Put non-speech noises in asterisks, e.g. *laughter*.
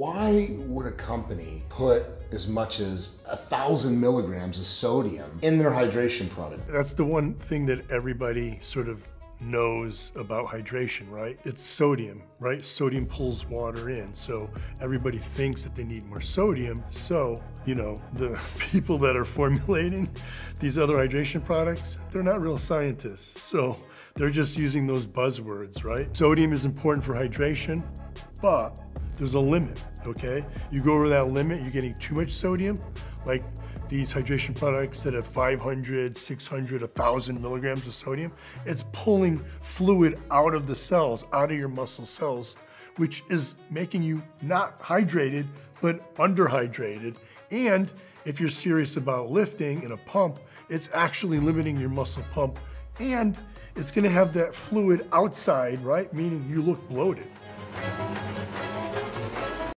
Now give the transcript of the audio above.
why would a company put as much as a thousand milligrams of sodium in their hydration product? That's the one thing that everybody sort of knows about hydration, right? It's sodium, right? Sodium pulls water in. So everybody thinks that they need more sodium. So, you know, the *laughs* people that are formulating these other hydration products, they're not real scientists. So they're just using those buzzwords, right? Sodium is important for hydration, but there's a limit, okay? You go over that limit, you're getting too much sodium, like these hydration products that have 500, 600, 1,000 milligrams of sodium, it's pulling fluid out of the cells, out of your muscle cells, which is making you not hydrated, but underhydrated. And if you're serious about lifting in a pump, it's actually limiting your muscle pump and it's gonna have that fluid outside, right? Meaning you look bloated.